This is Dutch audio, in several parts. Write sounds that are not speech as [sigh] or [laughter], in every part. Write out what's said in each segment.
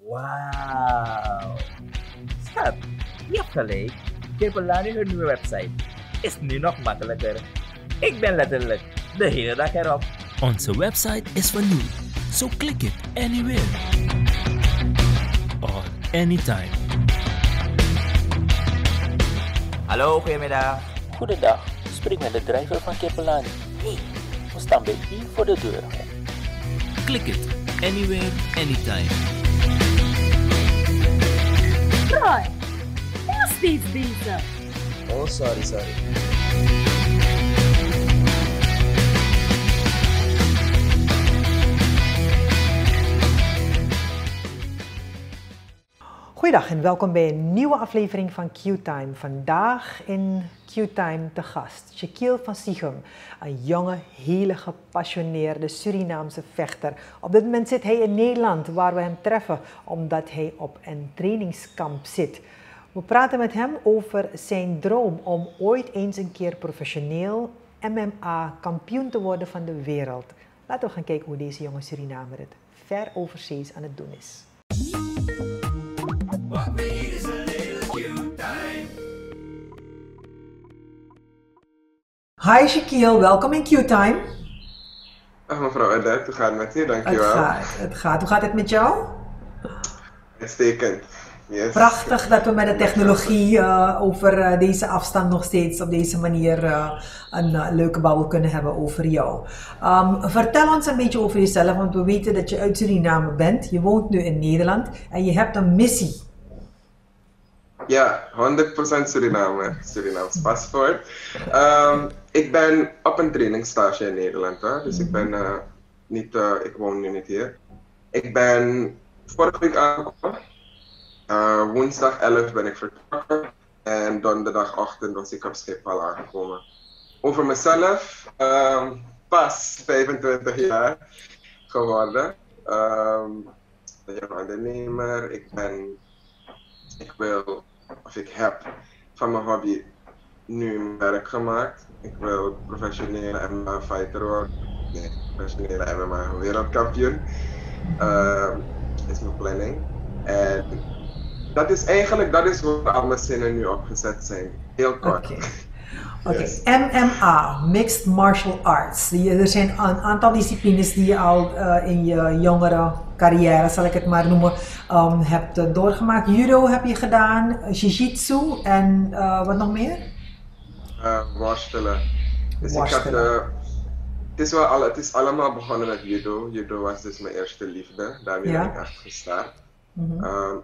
Wauw. Schat, je hebt gelijk. Keerpelani hun nieuwe website is nu nog makkelijker. Ik ben letterlijk de hele dag erop. Onze website is vernieuwd, so click it anywhere or anytime. Hallo, goedemiddag. Goedendag, spreek met de driver van Kipelani. Hey, we staan bij u voor de deur. Click it anywhere, anytime. Steeds bezig? Oh, sorry, sorry. Goedendag en welkom bij een nieuwe aflevering van Q-Time. Vandaag in Q-Time te gast Shaquille van Siegem, een jonge, hele gepassioneerde Surinaamse vechter. Op dit moment zit hij in Nederland, waar we hem treffen, omdat hij op een trainingskamp zit. We praten met hem over zijn droom om ooit eens een keer professioneel MMA-kampioen te worden van de wereld. Laten we gaan kijken hoe deze jonge Surinamer het ver overzees aan het doen is. Hi Shaquille, welkom in Q-Time. Ach, mevrouw hoe gaat het met je? Het Dankjewel. gaat, het gaat. Hoe gaat het met jou? Uitstekend. Yes. Prachtig dat we met de technologie eh, over eh, deze afstand nog steeds op deze manier eh, een leuke babbel kunnen hebben over jou. Ehm, vertel ons een beetje over jezelf, want we weten dat je uit Suriname bent. Je woont nu in Nederland en je hebt een missie. Ja, 100% Suriname. Surinaams paspoort. Ehm, ik ben op een trainingsstage in Nederland, hè? dus ik ben niet, ik woon nu niet hier. Ik ben vorige week aangekomen. Eh, woensdag 11 ben ik vertrokken en donderdagochtend was ik op Schiphol aangekomen. Over mezelf, ehm, pas 25 jaar geworden. Ehm een jonge ondernemer. Ik ben, ik wil, of ik heb van mijn hobby nu werk gemaakt. Ik wil professionele MMA fighter worden. Nee, professionele MMA wereldkampioen. Ehm is mijn planning. En dat is eigenlijk, dat is waar al mijn zinnen nu opgezet zijn. Heel kort. Oké. [laughs] Yes. MMA, Mixed Martial Arts. Er zijn een aantal disciplines die je al eh, in je jongere carrière, zal ik het maar noemen, ehm, hebt eh, doorgemaakt. Judo heb je gedaan, Jiu-Jitsu en eh, wat nog meer? Worstelen. Dus ik Worstelen. had, eh, het, is wel alle, het is allemaal begonnen met judo. Judo was dus mijn eerste liefde. Daarmee Ja. ben ik echt gestart. Mhm. Ehm,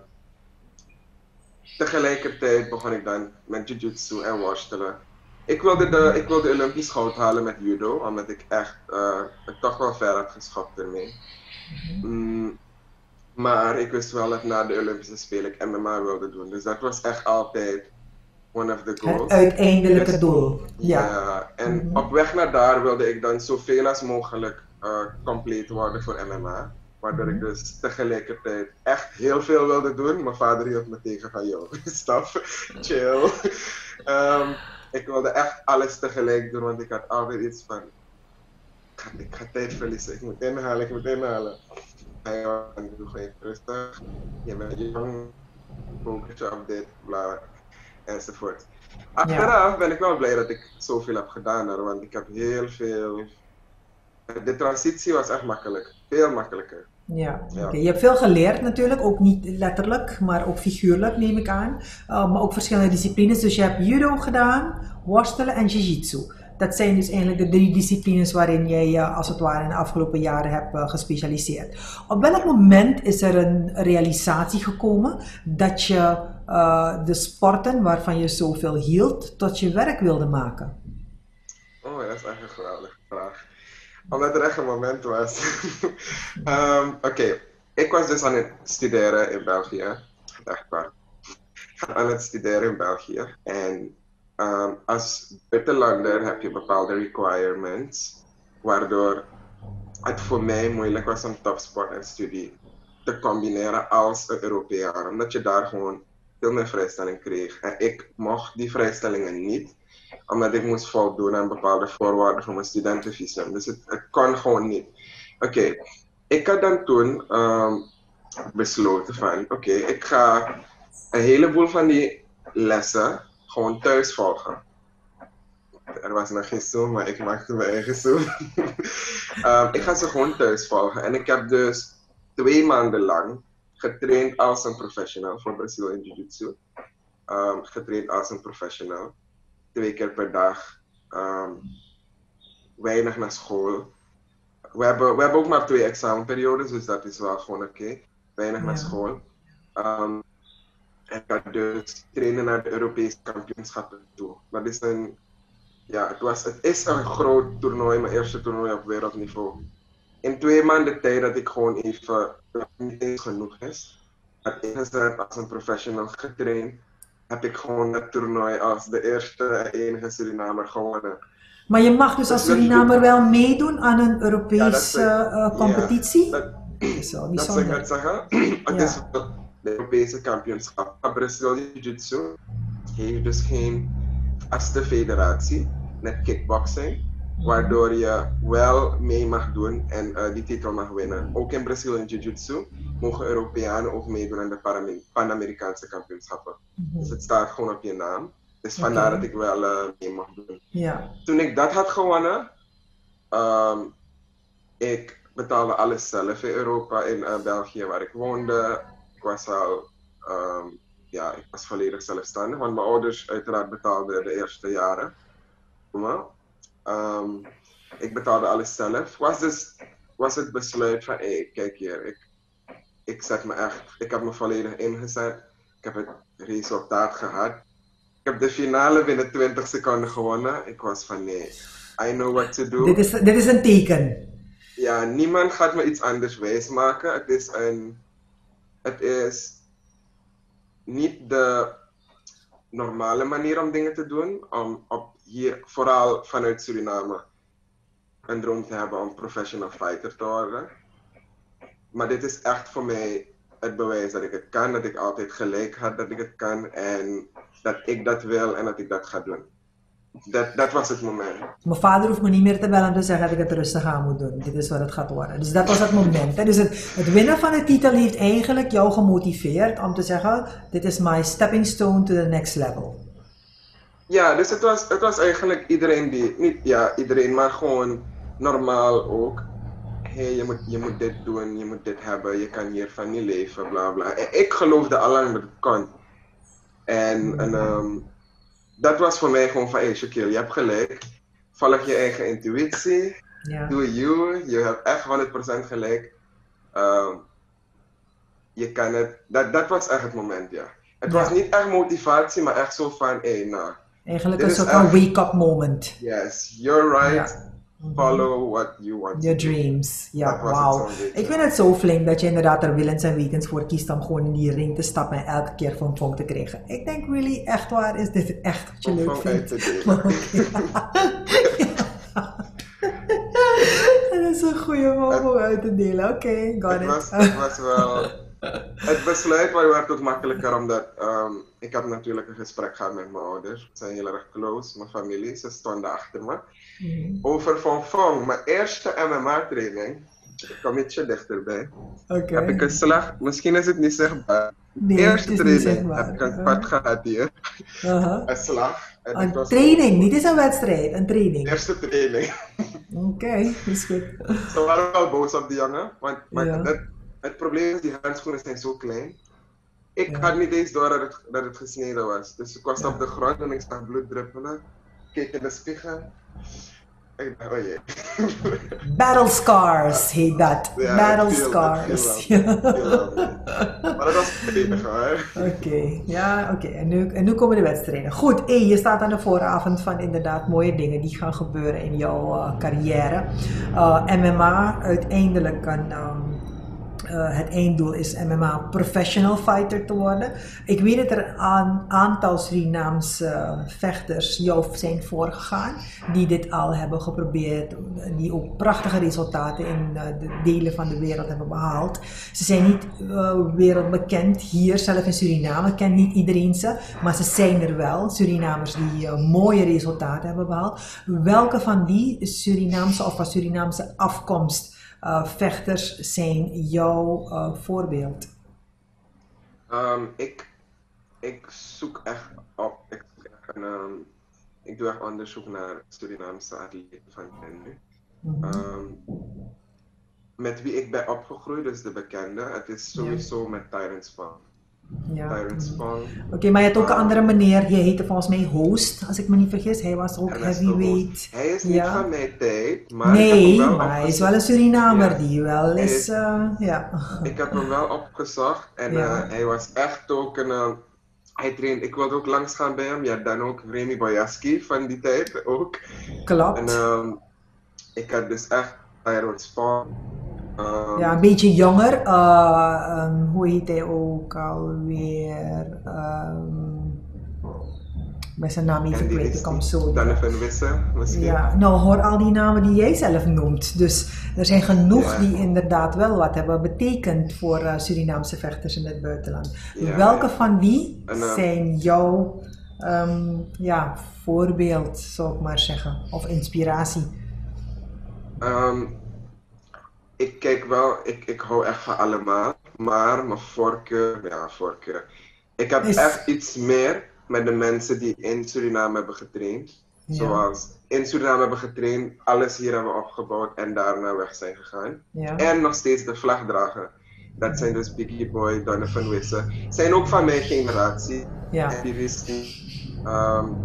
tegelijkertijd begon ik dan met jiu-jitsu en worstelen. Ik wilde, de, ik wilde Olympisch goud halen met judo, omdat ik echt eh, het toch wel ver had geschopt ermee. Mm, maar ik wist wel dat na de Olympische Spelen ik MMA wilde doen. Dus dat was echt altijd one of the Het goals. uiteindelijke Yes. doel. Ja. Ja, en Mhm. op weg naar daar wilde ik dan zoveel als mogelijk eh, compleet worden voor MMA. Waardoor ik Mhm. dus tegelijkertijd echt heel veel wilde doen. Mijn vader hield me tegen van, yo, [laughs] stop, chill. [laughs] Ehm, ik wilde echt alles tegelijk doen, want ik had altijd iets van, ik ga, ik ga tijd verliezen, ik moet inhalen, ik moet inhalen. En doe gewoon rustig, je bent jong, focus je op dit, bla, enzovoort. Achteraf ben ik wel blij dat ik zoveel heb gedaan, hoor, want ik heb heel veel. De transitie was echt makkelijk, veel makkelijker. Ja, Ja. oké. Je hebt veel geleerd natuurlijk, ook niet letterlijk, maar ook figuurlijk neem ik aan. Uh, maar ook verschillende disciplines. Dus je hebt judo gedaan, worstelen en jiu-jitsu. Dat zijn dus eigenlijk de drie disciplines waarin jij uh, als het ware in de afgelopen jaren hebt uh, gespecialiseerd. Op welk moment is er een realisatie gekomen dat je uh, de sporten waarvan je zoveel hield tot je werk wilde maken? Oh, dat is echt een geweldige vraag. Omdat er echt een moment was. um, [laughs] Oké, ik was dus aan het studeren in België. Echt waar. Aan het studeren in België. En um, als buitenlander heb je bepaalde requirements, waardoor het voor mij moeilijk was om topsport en studie te combineren als een Europeaan. Omdat je daar gewoon veel meer vrijstelling kreeg. En ik mocht die vrijstellingen niet omdat ik moest voldoen aan bepaalde voorwaarden voor mijn studentenvisum. Dus het, het kon gewoon niet. Oké, ik had dan toen um, besloten van, oké, ik ga een heleboel van die lessen gewoon thuis volgen. Er was nog geen Zoom, maar ik maakte mijn eigen Zoom. [laughs] um, ik ga ze gewoon thuis volgen. En ik heb dus twee maanden lang getraind als een professional voor Brazilian Jiu-Jitsu. Um, getraind als een professional. Twee keer per dag. Um, weinig naar school. We hebben, we hebben ook maar twee examenperiodes, dus dat is wel gewoon oké. Okay. Weinig ja. naar school. Um, ik ga dus trainen naar de Europese kampioenschappen toe. Dat is een, ja, het, was, het is een groot toernooi, mijn eerste toernooi op wereldniveau. In twee maanden tijd dat ik gewoon even, niet eens genoeg is, heb ingezet als een professional getraind, heb ik gewoon het toernooi als de eerste en enige Surinamer gewonnen. Maar je mag dus als Surinamer wel meedoen aan een Europese ja, uh, competitie? Ja, dat, Zo, dat zou ik net zeggen. [clears throat] Het ja. is de Europese kampioenschap. Maar Brazilië Jiu-Jitsu heeft dus geen vaste federatie, net kickboxing, waardoor je wel mee mag doen en uh, die titel mag winnen. Ook in Brazilië Jiu-Jitsu mogen Europeanen ook meedoen aan de Pan-Amerikaanse kampioenschappen. Mm -hmm. Dus het staat gewoon op je naam. Dus okay. vandaar dat ik wel uh, mee mag doen. Ja. Toen ik dat had gewonnen, um, ik betaalde alles zelf in Europa, in uh, België waar ik woonde. Ik was al, um, ja, ik was volledig zelfstandig, want mijn ouders uiteraard betaalden de eerste jaren. Um, ik betaalde alles zelf. Was dus was het besluit van, hey, kijk hier, ik, ik zet me echt, ik heb me volledig ingezet. Ik heb het resultaat gehad. Ik heb de finale binnen 20 seconden gewonnen. Ik was van nee, I know what to do. Dit is, dit is een teken. Ja, niemand gaat me iets anders wijsmaken. Het is een, het is niet de normale manier om dingen te doen. Om op hier, vooral vanuit Suriname, een droom te hebben om professional fighter te worden. Maar dit is echt voor mij het bewijs dat ik het kan, dat ik altijd gelijk had dat ik het kan en dat ik dat wil en dat ik dat ga doen. Dat, dat was het moment. Mijn vader hoeft me niet meer te bellen om te zeggen dat ik het rustig aan moet doen. Dit is wat het gaat worden. Dus dat was het moment. Hè. Dus het, het winnen van de titel heeft eigenlijk jou gemotiveerd om te zeggen: Dit is my stepping stone to the next level. Ja, dus het was, het was eigenlijk iedereen die, niet ja, iedereen, maar gewoon normaal ook. Hey, je moet, je moet dit doen, je moet dit hebben, je kan hiervan niet leven, bla bla. En ik geloofde allang dat het kon. En, en um, dat was voor mij gewoon van, hey Shaquille, je hebt gelijk. Volg je eigen intuïtie. Ja. Do you. Je hebt echt 100% gelijk. Um, je kan het. Dat, dat was echt het moment, ja. Het Ja. was niet echt motivatie, maar echt zo van, hé, hey, nou. Eigenlijk een soort van wake-up moment. Yes, you're right. Ja. Follow what you want. Your dreams. Ja, wauw. beetje. Ik vind het zo flink dat je inderdaad er willens en wetens voor kiest om gewoon in die ring te stappen en elke keer van vonk te krijgen. Ik denk, really, echt waar, is dit echt wat je Om leuk vindt? te [laughs] delen. [laughs] [laughs] Dat is een goede om uit te delen. Oké, got Het it. was, het was wel. [laughs] Het besluit werd ook makkelijker omdat ehm, ik heb natuurlijk een gesprek gehad met mijn ouders. Ze zijn heel erg close, mijn familie, ze stonden achter me. Mhm. Over Fong Fong, mijn eerste MMA-training, ik kom ietsje dichterbij, Oké. heb ik een slag, misschien is het niet zichtbaar. Nee, eerste het is niet training zichtbaar. heb ik een pad gehad hier, een slag. En Een was training, niet eens een wedstrijd, een training. Eerste training. Oké, is goed. Ze waren wel boos op die jongen, want, Ja. het, het probleem is, die handschoenen zijn zo klein. Ik Ja. had niet eens door dat het, dat het gesneden was. Dus ik was Ja. op de grond en ik zag bloed druppelen. Keek in de spiegel. Ik dacht, oh jee. [laughs] Battle scars heet dat. Ja, Battle scars. [laughs] Maar dat was het enige hoor. Oké, ja, oké. En, nu, en nu komen de wedstrijden. Goed, hey, je staat aan de vooravond van inderdaad mooie dingen die gaan gebeuren in jouw eh, carrière. Eh, MMA, uiteindelijk een, ehm, eh, het einddoel is MMA professional fighter te worden. Ik weet dat er een aantal Surinaamse eh, vechters jou zijn voorgegaan, die dit al hebben geprobeerd, die ook prachtige resultaten in eh, de delen van de wereld hebben behaald. Ze zijn niet wereldbekend hier, zelf in Suriname kent niet iedereen ze, maar ze zijn er wel. Surinamers die mooie resultaten hebben behaald. Welke van die Surinaamse of van Surinaamse afkomst uh, vechters zijn jouw uh, voorbeeld? Um, ik, ik zoek echt op, ik, en, um, ik doe echt onderzoek naar Surinaamse atleten van nu. Mm -hmm. um, met wie ik ben opgegroeid, dus de bekende, het is sowieso ja. met Tyrant Spong. Ja. Spong. Oké, okay, maar je hebt ook een andere meneer, je heette volgens mij Host, als ik me niet vergis. Hij was ook heavyweight. Hij is niet ja. van mijn tijd, maar nee, maar hij is wel een Surinamer Ja. die wel is, uh, ja. [laughs] Ik heb hem wel opgezocht en eh, hij was echt ook een. eh, hij trainde, ik wilde ook langs gaan bij hem. Ja, dan ook Remy Boyaski van die tijd ook. Klopt. En ehm, ik had dus echt Tyrant Spong. Ehm, Ja, een beetje jonger. eh, ehm, hoe heet hij ook alweer? Um, ik ben zijn naam even kwijt, ik kom zo. Donovan Wisse misschien. Ja, nou hoor al die namen die jij zelf noemt. Dus er zijn genoeg Ja. die inderdaad wel wat hebben betekend voor eh, Surinaamse vechters in het buitenland. Ja, Welke ja. van die En, eh, zijn jouw ehm, ja, voorbeeld, zou ik maar zeggen, of inspiratie? Ehm, ik kijk wel, ik, ik hou echt van allemaal, maar mijn voorkeur, ja, voorkeur. Ik heb Is- echt iets meer met de mensen die in Suriname hebben getraind. Ja. Zoals in Suriname hebben getraind, alles hier hebben opgebouwd en daarna weg zijn gegaan. Ja. En nog steeds de vlag dragen. Dat zijn dus Biggie Boy, Donovan Wisse. Zijn ook van mijn generatie. Ja. Risky, um,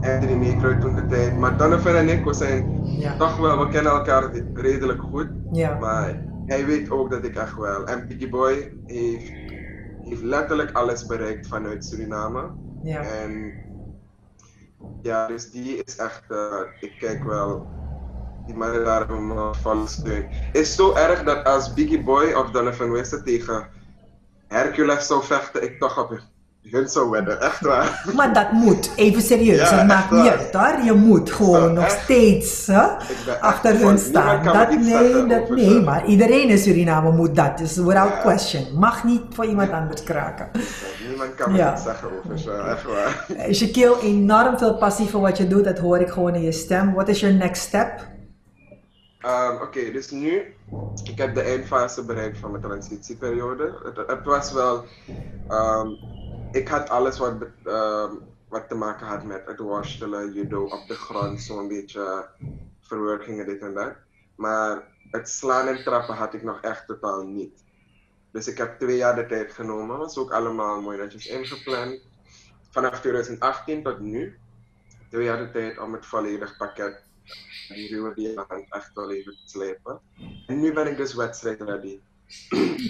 Anthony Meekroyd toen de tijd. Maar Donovan en ik, we zijn Ja. toch wel, we kennen elkaar redelijk goed. Ja. Maar hij weet ook dat ik echt wel. En Biggie Boy heeft, heeft letterlijk alles bereikt vanuit Suriname. Ja. En ja, dus die is echt, eh, ik kijk wel, die mannen daar me volle steun. Is zo erg dat als Biggie Boy of Donovan Wisse tegen Hercules zou vechten, ik toch op hun zou wedden, echt waar. Maar dat moet, even serieus, Ja, het maakt niet uit hoor. Je moet gewoon Zo, nog echt. steeds hè, achter hun staan. Dat, nee, dat, nee, ze. maar iedereen in Suriname moet dat. Dus without Ja. question. Mag niet voor iemand anders kraken. Niemand kan me Ja. zeggen over ze, echt waar. Shaquille, enorm veel passie voor wat je doet. Dat hoor ik gewoon in je stem. What is your next step? Ehm, Oké, dus nu, ik heb de eindfase bereikt van mijn transitieperiode. Het, het was wel, ehm, ik had alles wat, ehm, wat te maken had met het worstelen, judo op de grond, zo'n beetje verwerkingen, dit en dat. Maar het slaan en trappen had ik nog echt totaal niet. Dus ik heb twee jaar de tijd genomen, was ook allemaal mooi netjes ingepland. Vanaf 2018 tot nu, twee jaar de tijd om het volledig pakket die ruwe diamant echt wel even te slepen. En nu ben ik dus wedstrijd ready.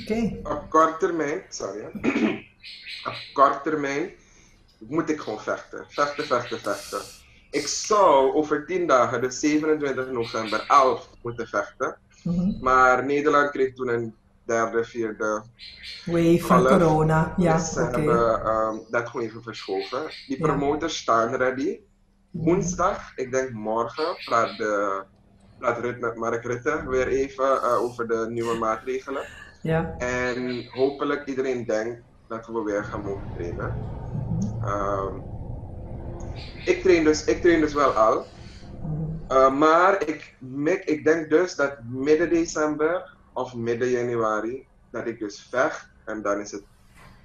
Oké. Op kort termijn, sorry. Op kort termijn moet ik gewoon vechten. Vechten, vechten, vechten. Ik zou over 10 dagen, dus 27 november, 11 moeten vechten. Mhm. Maar Nederland kreeg toen een derde, vierde. Wave van corona. Ja, dus ze oké. hebben ehm, dat gewoon even verschoven. Die Ja. promoters staan ready. Woensdag, ik denk morgen, praat, de, praat Rut met Mark Rutte weer even eh, over de nieuwe maatregelen. Ja. En hopelijk iedereen denkt dat we weer gaan mogen trainen. Ehm, ik, train dus, ik train dus wel al. Uh, maar ik, mik, ik denk dus dat midden december of midden januari dat ik dus vecht en dan is het.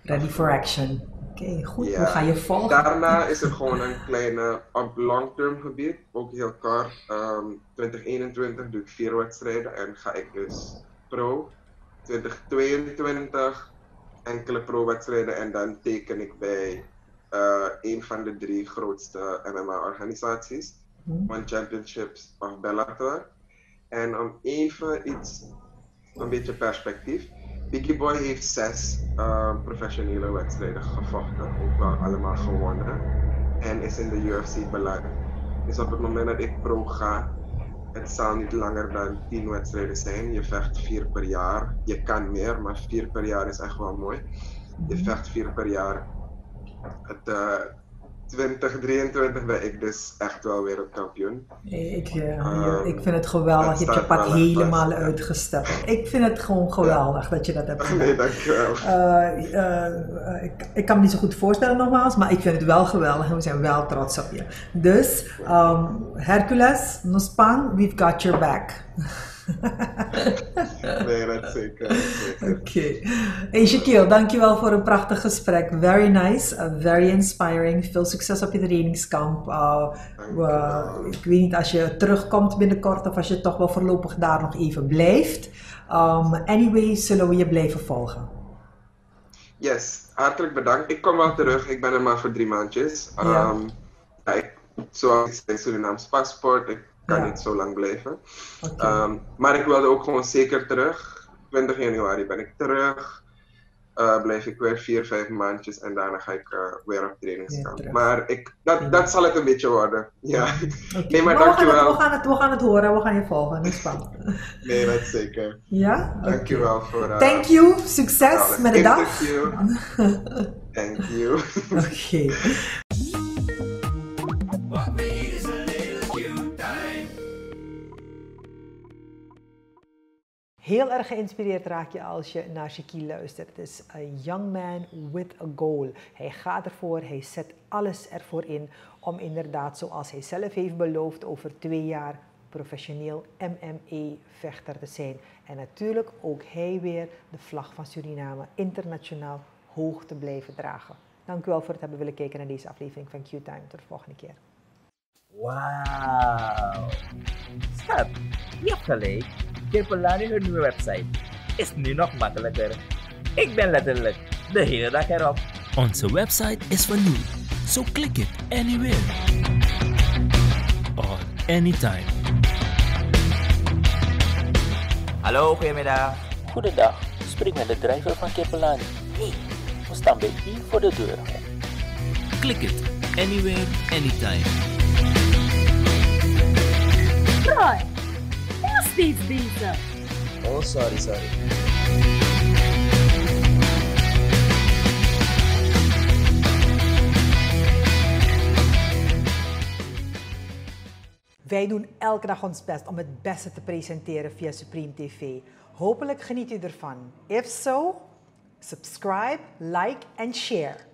Ready for action. Oké, goed. Ja. We gaan je volgen. Daarna is er gewoon een kleine, op long-term gebied, ook heel kort. ehm 2021 doe ik vier wedstrijden en ga ik dus pro. 2022 enkele pro-wedstrijden en dan teken ik bij eh, een van de drie grootste MMA-organisaties. Mhm. One Championships of Bellator. En om even iets, een beetje perspectief. Biggie Boy heeft zes eh, professionele wedstrijden gevochten, ook wel allemaal gewonnen. En is in de UFC beland. Dus op het moment dat ik pro ga, het zal niet langer dan tien wedstrijden zijn. Je vecht vier per jaar. Je kan meer, maar vier per jaar is echt wel mooi. Je vecht vier per jaar. Het, eh, 2023 ben ik dus echt wel wereldkampioen. Ik, eh, Ehm, ik vind het geweldig. Je hebt je pad helemaal vast, uitgestapt. Ik vind het gewoon geweldig dat je dat hebt [laughs] gedaan. Nee, dankjewel. Eh, eh, ik, ik kan me niet zo goed voorstellen nogmaals, maar ik vind het wel geweldig en we zijn wel trots op je. Dus, um, Hercules, Nospan, we've got your back. [laughs] [laughs] nee, dat zeker. Oké. Okay. Shaquille, dankjewel voor een prachtig gesprek. Very nice, uh, very inspiring. Veel succes op je trainingskamp. Uh, ik weet niet als je terugkomt binnenkort of als je toch wel voorlopig daar nog even blijft. Um, anyway, zullen we je blijven volgen. Yes, hartelijk bedankt. Ik kom wel terug. Ik ben er maar voor drie maandjes. Um, ja. Ja, ik, zoals ik zei, Surinaams paspoort. Ik kan niet zo lang blijven. Okay. maar ik wilde ook gewoon zeker terug. 20 januari ben ik terug. Uh, blijf ik weer vier, vijf maandjes en daarna ga ik uh, weer op trainingskamp. maar ik, dat, dat zal het een beetje worden. Ja. [laughs] Okay. Nee, maar, maar dankjewel. We gaan, het, we gaan het horen, we gaan je volgen. Is spannend. [laughs] nee, dat zeker. Ja? Dankjewel okay. voor... Uh, Thank you, succes met de dag. [laughs] Thank you. Thank you. Heel erg geïnspireerd raak je als je naar Shaquille luistert. Het is een young man with a goal. Hij gaat ervoor, hij zet alles ervoor in om inderdaad, zoals hij zelf heeft beloofd, over twee jaar professioneel MMA-vechter te zijn. En natuurlijk ook hij weer de vlag van Suriname internationaal hoog te blijven dragen. Dank u wel voor het hebben willen kijken naar deze aflevering van Q-Time. Tot de volgende keer. Wauw. Schat, je. Kirpelani hun nieuwe website is nu nog makkelijker. Ik ben letterlijk de hele dag erop. Onze website is van nu, so click it anywhere or anytime. Hallo, goedemiddag. Goedendag, spreek met de driver van Kirpelani. Hey, we staan bij u voor de deur. Click it anywhere, anytime. Roy, steeds bezig. Oh, sorry, sorry. Wij doen elke dag ons best om het beste te presenteren via Supreme TV. Hopelijk geniet u ervan. If so, subscribe, like en share.